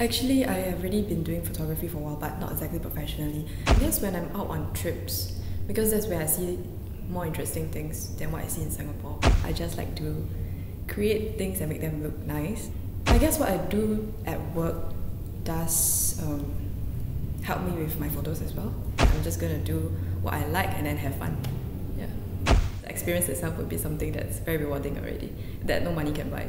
Actually, I have really been doing photography for a while, but not exactly professionally. I guess when I'm out on trips, because that's where I see more interesting things than what I see in Singapore. I just like to create things and make them look nice. I guess what I do at work does um, help me with my photos as well. I'm just gonna do what I like and then have fun. Yeah. The experience itself would be something that's very rewarding already, that no money can buy.